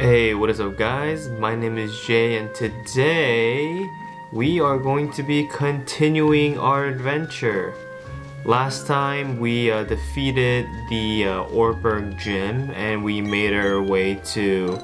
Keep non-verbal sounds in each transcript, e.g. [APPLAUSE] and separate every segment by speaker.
Speaker 1: Hey, what is up guys? My name is Jay and today we are going to be continuing our adventure. Last time we uh, defeated the uh, Oreburgh gym and we made our way to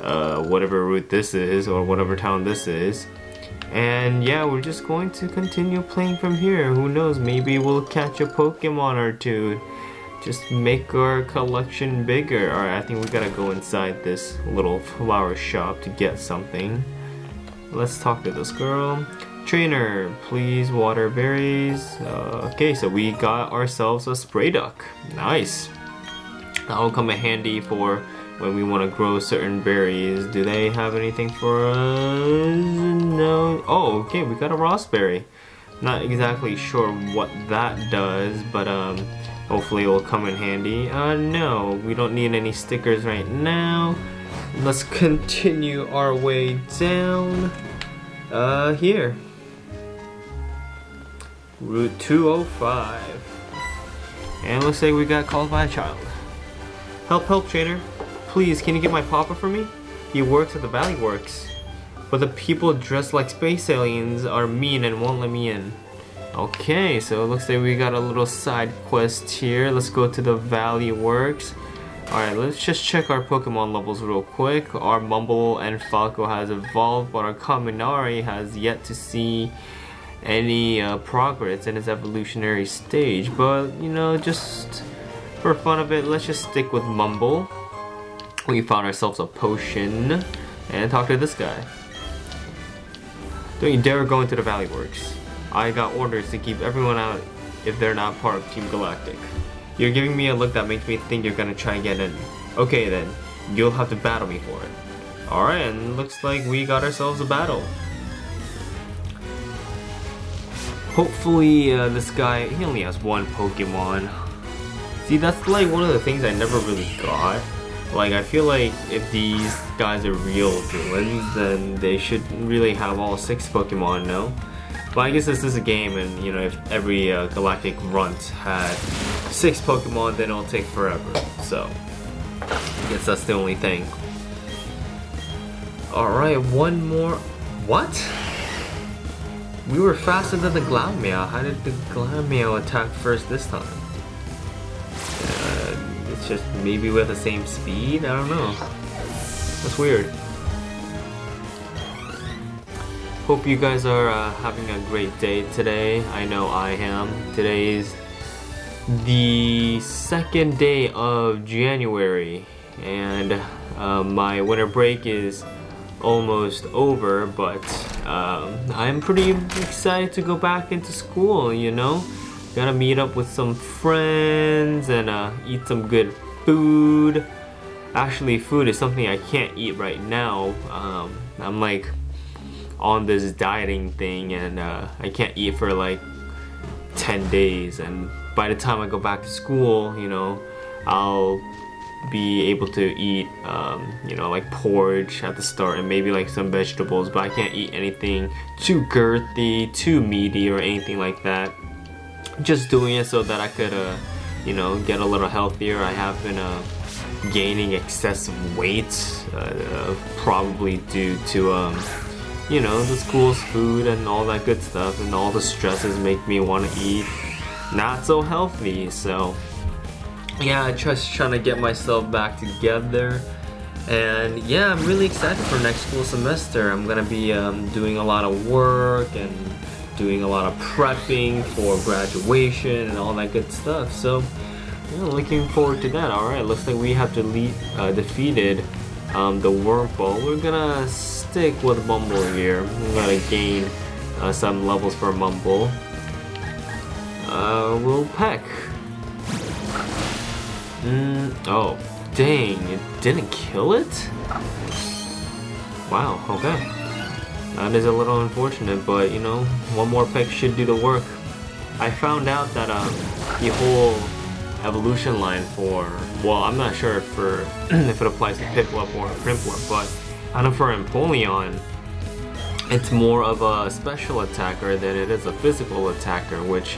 Speaker 1: uh, whatever route this is or whatever town this is. And yeah, we're just going to continue playing from here. Who knows, maybe we'll catch a Pokemon or two just make our collection bigger. Alright, I think we gotta go inside this little flower shop to get something. Let's talk to this girl. Trainer, please water berries. Uh, okay, so we got ourselves a Sprayduck. Nice. That'll come in handy for when we want to grow certain berries. Do they have anything for us? No. Oh, okay, we got a Razz Berry. Not exactly sure what that does, but um, Hopefully it will come in handy. Uh, no, we don't need any stickers right now. Let's continue our way down uh, here. Route 205. And looks like we got called by a child. Help, help, trainer. Please, can you get my papa for me? He works at the Valley Works. But the people dressed like space aliens are mean and won't let me in. Okay, so it looks like we got a little side quest here. Let's go to the Valley Works. Alright, let's just check our Pokemon levels real quick. Our Mumble and Falco has evolved, but our Kaminari has yet to see any uh, progress in its evolutionary stage. But, you know, just for fun of it, let's just stick with Mumble. We found ourselves a potion and talk to this guy. Don't you dare go into the Valley Works. I got orders to keep everyone out if they're not part of Team Galactic. You're giving me a look that makes me think you're gonna try and get in. Okay then, you'll have to battle me for it. Alright, and looks like we got ourselves a battle. Hopefully uh, this guy, he only has one Pokemon. See, that's like one of the things I never really got. Like, I feel like if these guys are real villains, then they should really have all six Pokemon, no? But I guess this is a game and you know if every uh, galactic runt had six Pokemon then it'll take forever. So I guess that's the only thing. Alright, one more. What? We were faster than the Glameow. How did the Glameow attack first this time? Uh, it's just maybe we have the same speed? I don't know. That's weird. Hope you guys are uh, having a great day today. I know I am. Today is the second day of January and uh, my winter break is almost over but um, I'm pretty excited to go back into school you know gotta meet up with some friends and uh, eat some good food actually food is something I can't eat right now um, I'm like on this dieting thing and uh, I can't eat for like 10 days. And by the time I go back to school you know I'll be able to eat um, you know like porridge at the start and maybe like some vegetables but I can't eat anything too girthy too meaty or anything like that. Just doing it so that I could uh, you know get a little healthier. I have been uh, gaining excessive weight uh, probably due to um, you know, the school's food and all that good stuff and all the stresses make me want to eat not so healthy. So, yeah, I'm just trying to get myself back together. And yeah, I'm really excited for next school semester. I'm gonna be um, doing a lot of work and doing a lot of prepping for graduation and all that good stuff. So, yeah, looking forward to that. All right, looks like we have to lead, uh, defeated um, the Wurmple. We're gonna stick with Mumble here. I'm gonna gain uh, some levels for Mumble. Uh, we'll peck. Mm, oh, dang, it didn't kill it? Wow, okay. That is a little unfortunate, but you know, one more peck should do the work. I found out that um, the whole evolution line for, well, I'm not sure for [CLEARS THROAT] if it applies to Piplup or Prinplup, but Know for Empoleon, it's more of a special attacker than it is a physical attacker, which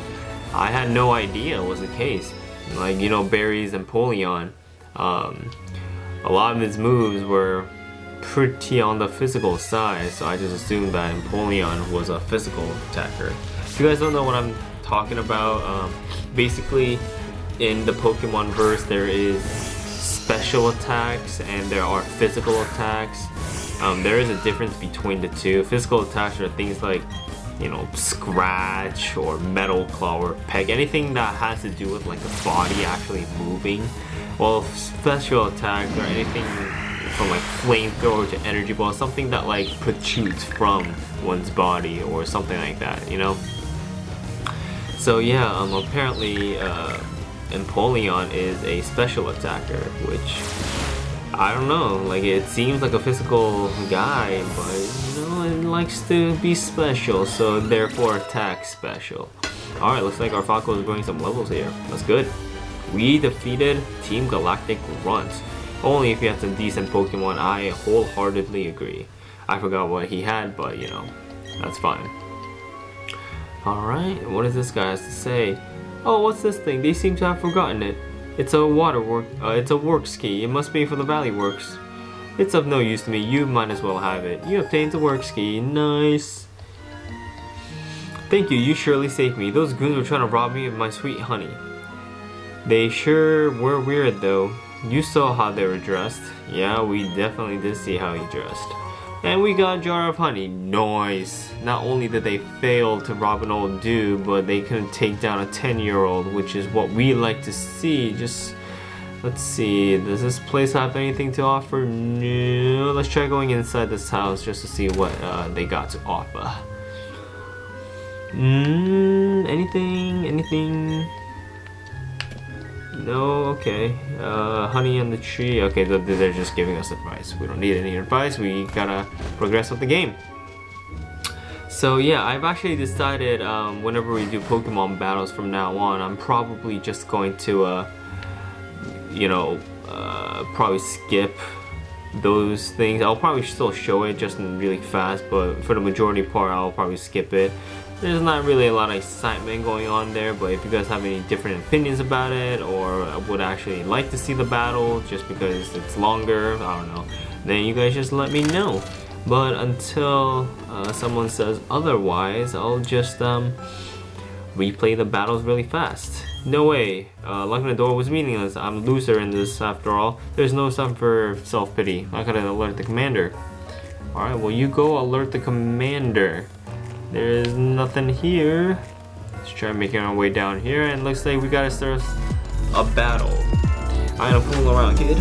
Speaker 1: I had no idea was the case. Like, you know, Berries and Empoleon um, a lot of his moves were pretty on the physical side, so I just assumed that Empoleon was a physical attacker. If you guys don't know what I'm talking about, um, basically in the Pokemon verse there is special attacks and there are physical attacks. Um, there is a difference between the two. Physical attacks are things like, you know, scratch or metal claw or peck, anything that has to do with like the body actually moving. While special attacks are anything from like flamethrower to energy ball, something that like protrudes from one's body or something like that, you know? So yeah, um, apparently uh, Empoleon is a special attacker, which I don't know, like it seems like a physical guy, but you know, it likes to be special, so therefore attack special. Alright, looks like our Falco is growing some levels here. That's good. We defeated Team Galactic Grunt. Only if he had some decent Pokemon, I wholeheartedly agree. I forgot what he had, but you know, that's fine. Alright, what does this guy has to say? Oh, what's this thing? They seem to have forgotten it. It's a water work, uh, it's a Works Key. It must be for the Valley Works. It's of no use to me. You might as well have it. You obtained a Works Key. Nice. Thank you. You surely saved me. Those goons were trying to rob me of my sweet honey. They sure were weird though. You saw how they were dressed. Yeah, we definitely did see how he dressed. And we got a jar of honey. Nice. Not only did they fail to rob an old dude, but they couldn't take down a 10 year old, which is what we like to see. Just, let's see, does this place have anything to offer? No. Let's try going inside this house just to see what uh, they got to offer. Mmm, anything, anything? No, okay. Uh, honey on the tree. Okay, they're just giving us advice. We don't need any advice. We gotta progress with the game. So yeah, I've actually decided um, whenever we do Pokemon battles from now on, I'm probably just going to, uh, you know, uh, probably skip those things. I'll probably still show it just in really fast, but for the majority part, I'll probably skip it there's not really a lot of excitement going on there but if you guys have any different opinions about it or would actually like to see the battle just because it's longer I don't know then you guys just let me know. But until uh, someone says otherwise I'll just um, replay the battles really fast. No way. Uh, locking the door was meaningless. I'm loser in this after all. There's no time for self-pity. I gotta alert the commander. Alright well you go alert the commander there's nothing here. Let's try making our way down here and looks like we gotta start a battle. I'm gonna fool around, kid.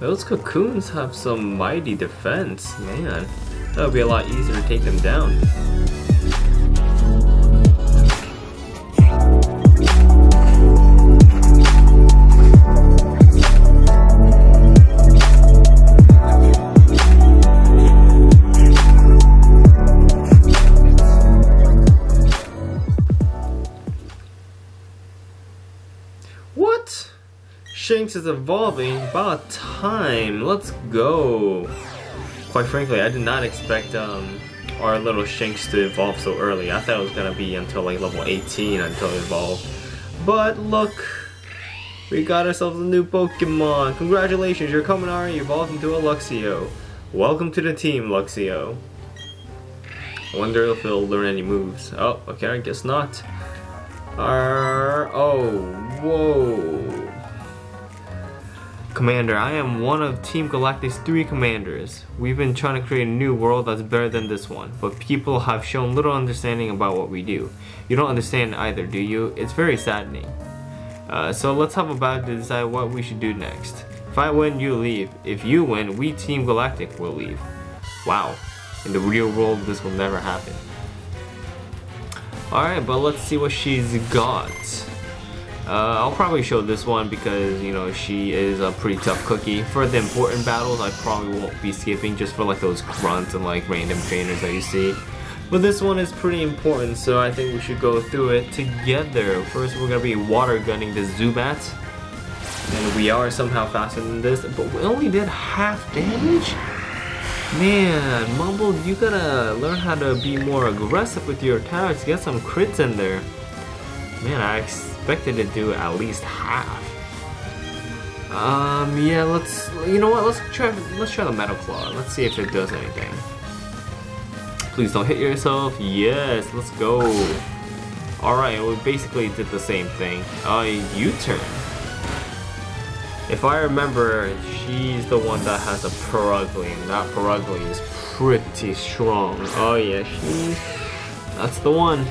Speaker 1: Those cocoons have some mighty defense, man. That would be a lot easier to take them down. Is evolving. About time. Let's go. Quite frankly, I did not expect um, our little Shinx to evolve so early. I thought it was gonna be until like level 18 until it evolved. But look, we got ourselves a new Pokemon. Congratulations, your Kaminari evolved into a Luxio. Welcome to the team, Luxio. I wonder if it'll learn any moves. Oh, okay, I guess not. Uh, oh, whoa. Commander, I am one of Team Galactic's three commanders. We've been trying to create a new world that's better than this one, but people have shown little understanding about what we do. You don't understand either, do you? It's very saddening. Uh, so let's have a battle to decide what we should do next. If I win, you leave. If you win, we Team Galactic will leave. Wow. In the real world, this will never happen. Alright, but let's see what she's got. Uh, I'll probably show this one because, you know, she is a pretty tough cookie. For the important battles, I probably won't be skipping just for like those grunts and like random trainers that you see. But this one is pretty important, so I think we should go through it together. First, we're gonna be water gunning the Zubat. And we are somehow faster than this, but we only did half damage? Man, Mumble, you gotta learn how to be more aggressive with your attacks. Get some crits in there. Man, I expected to do at least half. Um, yeah, let's, you know what, let's try, let's try the Metal Claw. Let's see if it does anything. Please don't hit yourself. Yes, let's go. Alright, we basically did the same thing. Uh, U-turn. If I remember, she's the one that has a Purugly, and that Purugly is pretty strong. Oh yeah, she... That's the one.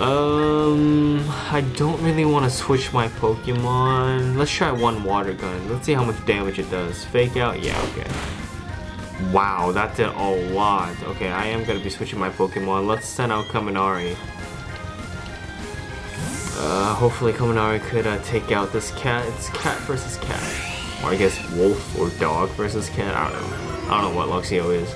Speaker 1: Um, I don't really want to switch my Pokemon. Let's try one Water Gun. Let's see how much damage it does. Fake out? Yeah, okay. Wow, that did a lot. Okay, I am gonna be switching my Pokemon. Let's send out Kaminari. Uh, hopefully Kaminari could uh, take out this cat. It's cat versus cat. Or I guess wolf or dog versus cat. I don't know. I don't know what Luxio is.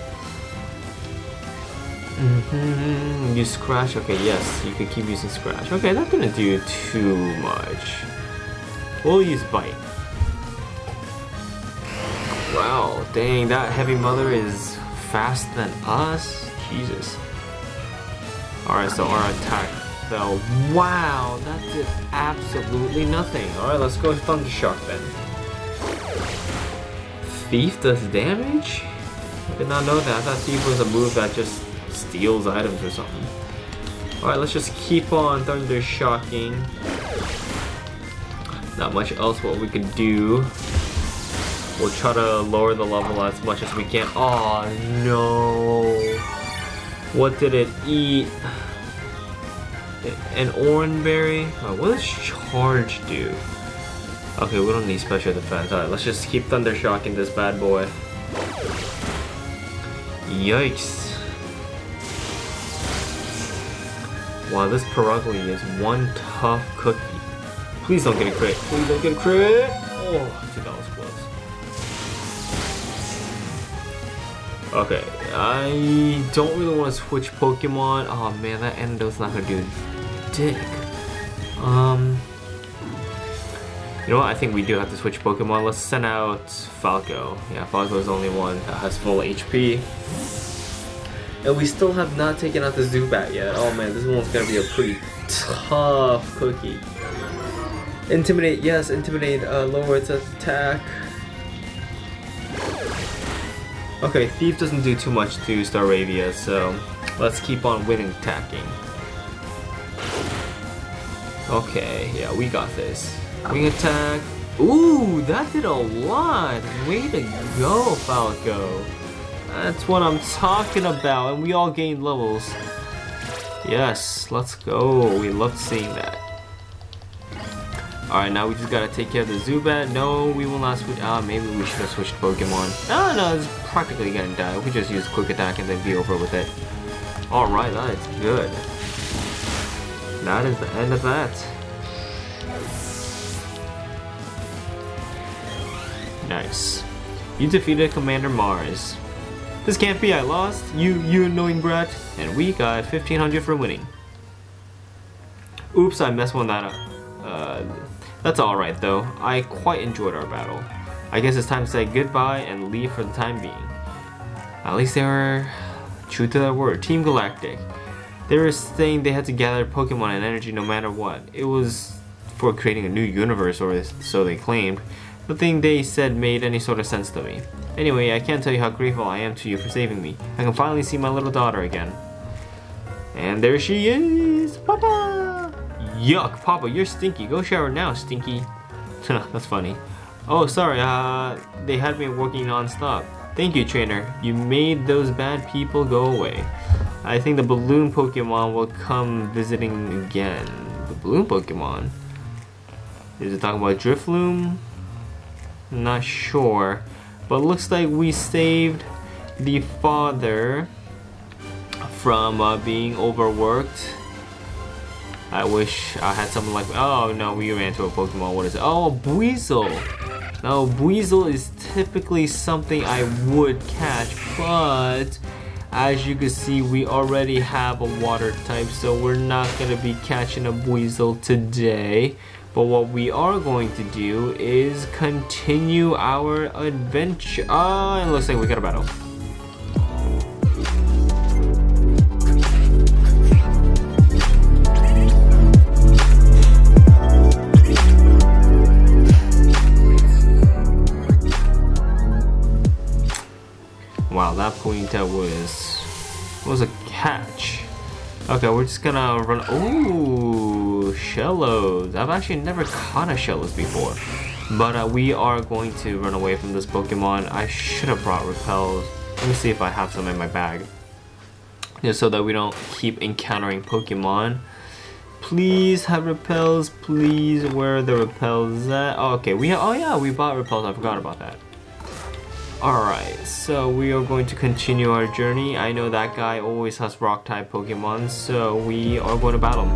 Speaker 1: Mm -hmm. Use Scratch. Okay, yes, you can keep using Scratch. Okay, that didn't do too much. We'll use Bite. Wow, dang, that heavy mother is faster than us? Jesus. Alright, so our attack fell. Wow, that did absolutely nothing. Alright, let's go with Thunder Shock then. Thief does damage? I did not know that. I thought Thief was a move that just steals items or something. Alright, let's just keep on Thunder Shocking. Not much else what we can do. We'll try to lower the level as much as we can. Oh no! What did it eat? An Oran Berry? Oh, what does charge do? Okay, we don't need special defense. Alright, let's just keep thunder shocking this bad boy. Yikes. Wow, this Purugly is one tough cookie. Please don't get a crit. Please don't get a crit. Oh, dude, that was Okay, I don't really want to switch Pokemon. Oh man, that Endo's not gonna do dick. Um, you know what? I think we do have to switch Pokemon. Let's send out Falco. Yeah, Falco is the only one that has full HP. And we still have not taken out the Zubat yet. Oh man, this one's gonna be a pretty tough cookie. Intimidate, yes, Intimidate, uh, lower its attack. Okay, Thief doesn't do too much to Staravia, so let's keep on wing attacking. Okay, yeah, we got this. Wing attack. Ooh, that did a lot. Way to go, Falco. That's what I'm talking about, and we all gained levels. Yes, let's go. We love seeing that. Alright, now we just gotta take care of the Zubat. No, we will not switch. Ah, maybe we should have switched Pokemon. Ah, no, it's practically gonna die. We just use Quick Attack and then be over with it. Alright, that is good. That is the end of that. Nice. You defeated Commander Mars. This can't be, I lost. You, you annoying brat. And we got 1500 for winning. Oops, I messed one that up. Uh, that's alright though, I quite enjoyed our battle. I guess it's time to say goodbye and leave for the time being. At least they were true to their word. Team Galactic. They were saying they had to gather Pokemon and energy no matter what. It was for creating a new universe, or so they claimed. Nothing they said made any sort of sense to me. Anyway, I can't tell you how grateful I am to you for saving me. I can finally see my little daughter again. And there she is! Papa! Yuck, Papa, you're stinky. Go shower now, stinky. [LAUGHS] That's funny. Oh, sorry, uh, they had me working non-stop. Thank you, trainer. You made those bad people go away. I think the balloon Pokemon will come visiting again. The balloon Pokemon? Is it talking about Not sure. But looks like we saved the father from uh, being overworked I wish I had something like, oh no, we ran into a Pokemon, what is it? Oh, Buizel! Now, Buizel is typically something I would catch, but as you can see, we already have a water type, so we're not gonna be catching a Buizel today. But what we are going to do is continue our adventure. Ah, uh, it looks like we got a battle. Wow, that Ponyta was was a catch. Okay, we're just gonna run. Ooh, Shellos. I've actually never caught a Shellos before. But uh, we are going to run away from this Pokemon. I should have brought repels. Let me see if I have some in my bag. Just so that we don't keep encountering Pokemon. Please have repels. Please, where the repels at? Oh, okay, we oh yeah, we bought repels. I forgot about that. Alright, so we are going to continue our journey. I know that guy always has rock type Pokemon, so we are going to battle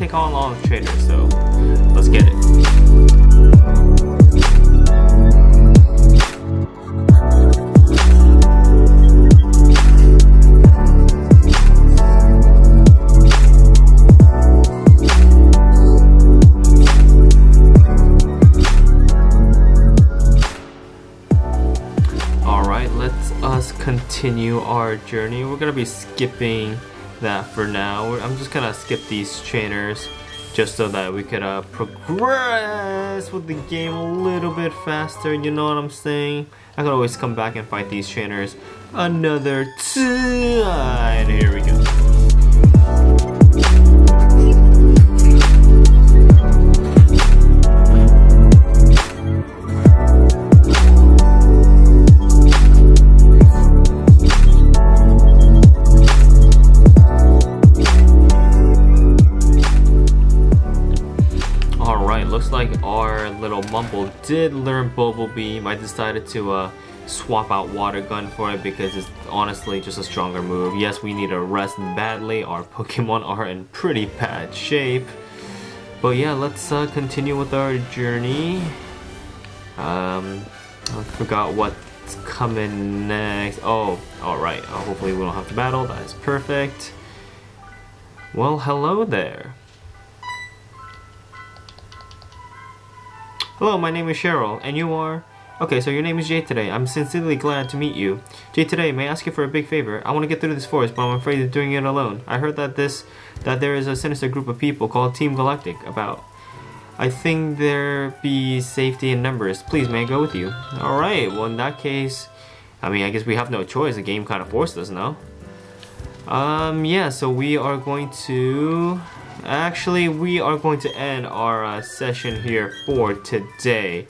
Speaker 1: take on all the traders, so let's get it. Continue our journey. We're gonna be skipping that for now. I'm just gonna skip these trainers just so that we could uh, progress with the game a little bit faster, you know what I'm saying? I could always come back and fight these trainers another time. Here we did learn Bubble Beam. I decided to uh, swap out Water Gun for it because it's honestly just a stronger move. Yes, we need to rest badly. Our Pokemon are in pretty bad shape. But yeah, let's uh, continue with our journey. Um, I forgot what's coming next. Oh, alright. Uh, hopefully we don't have to battle. That is perfect. Well, hello there. Hello, my name is Cheryl, and you are? Okay, so your name is Jay today. I'm sincerely glad to meet you. Jay today, may I ask you for a big favor? I want to get through this forest, but I'm afraid of doing it alone. I heard that this, that there is a sinister group of people called Team Galactic about. I think there be safety in numbers. Please, may I go with you? Alright, well in that case, I mean, I guess we have no choice. The game kind of forced us, no? Um, yeah, so we are going to actually we are going to end our uh, session here for today.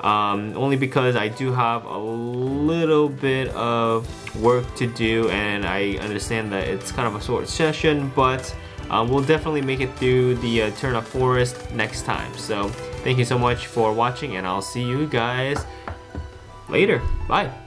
Speaker 1: Um, only because I do have a little bit of work to do and I understand that it's kind of a short session but um, we'll definitely make it through the uh, Eterna Forest next time. So thank you so much for watching and I'll see you guys later. Bye